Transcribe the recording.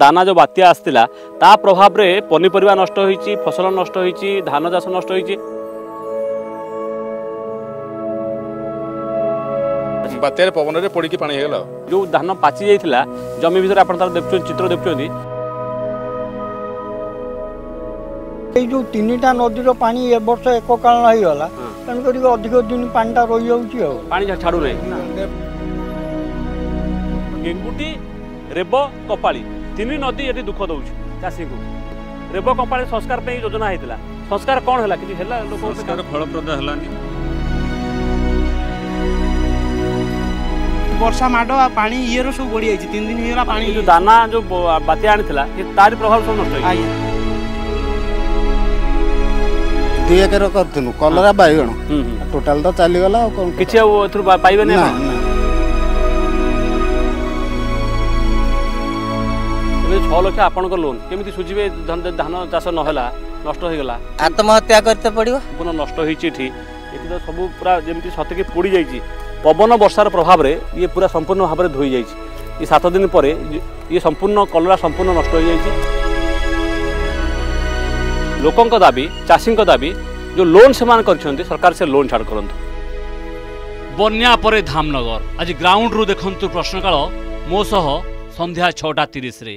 দানা যে বাত্যা আসছিলা তা প্রভাবে পনিপরিবা নষ্ট হয়েছি ফসল নষ্ট হয়েছি ধান চাষ নষ্ট হয়েছি বাত্যার পবনরে পড়ি পানি হয়ে গেল যে ধান পাচি যাই জমি ভিতরে আপনার তার দেখছেন চিত্র দেখছেন এই যে তিনটা নদীর পানি এবর্ষ এক এককালীন হয়েগলা তেমনি অধিক দিন পানিটা রই যাচ্ছি পানি ছাড়ু নাই গেঙ্গুটি রেব কপাড়ি ତିନି ନଦୀ ଏଠି ଦୁଃଖ ଦେଉଛି ଚାଷୀଙ୍କୁ ରେବ କମ୍ପାନୀ ସଂସ୍କାର ପାଇଁ ଯୋଜନା ହେଇଥିଲା ସଂସ୍କାର କ'ଣ ହେଲା କିଛି ହେଲା ଲୋକ ଫଳପ୍ରଦ ହେଲାନି ବର୍ଷା ମାଡ଼ ଆଉ ପାଣି ଇଏର ସବୁ ବଢ଼ିଯାଇଛି ତିନି ଦିନ ହେଇଗଲା ପାଣି ଯୋଉ ଦାନା ଯୋଉ ବାତ୍ୟା ଆଣିଥିଲା ତାରି ପ୍ରଭାବ ସବୁ ନଷ୍ଟ ହେଇଛି ଦୁଇ ଏକର କରିଥିଲୁ କଲରା ବାଇଗଣ ଟୋଟାଲ ତ ଚାଲିଗଲା ଆଉ କ'ଣ କିଛି ଆଉ ଏଥିରୁ ପାଇବେନି ଏବେ ଛଅ ଲକ୍ଷ ଆପଣଙ୍କ ଲୋନ୍ କେମିତି ସୁଝିବେ ଧାନ ଚାଷ ନହେଲା ନଷ୍ଟ ହେଇଗଲା ଆତ୍ମହତ୍ୟା କରିତେ ପଡ଼ିବ ପୁନଃ ନଷ୍ଟ ହେଇଛି ଏଠି ଏଠି ତ ସବୁ ପୁରା ଯେମିତି ସତେକି ପୋଡ଼ି ଯାଇଛି ପବନ ବର୍ଷାର ପ୍ରଭାବରେ ଇଏ ପୁରା ସମ୍ପୂର୍ଣ୍ଣ ଭାବରେ ଧୋଇ ଯାଇଛି ଏ ସାତ ଦିନ ପରେ ଇଏ ସମ୍ପୂର୍ଣ୍ଣ କଲରା ସମ୍ପୂର୍ଣ୍ଣ ନଷ୍ଟ ହୋଇଯାଇଛି ଲୋକଙ୍କ ଦାବି ଚାଷୀଙ୍କ ଦାବି ଯେଉଁ ଲୋନ୍ ସେମାନେ କରିଛନ୍ତି ସରକାର ସେ ଲୋନ୍ ଛାଡ଼ କରନ୍ତୁ ବନ୍ୟା ପରେ ଧାମନଗର ଆଜି ଗ୍ରାଉଣ୍ଡରୁ ଦେଖନ୍ତୁ ପ୍ରଶ୍ନକାଳ ମୋ ସହ ସନ୍ଧ୍ୟା ଛଅଟା ତିରିଶରେ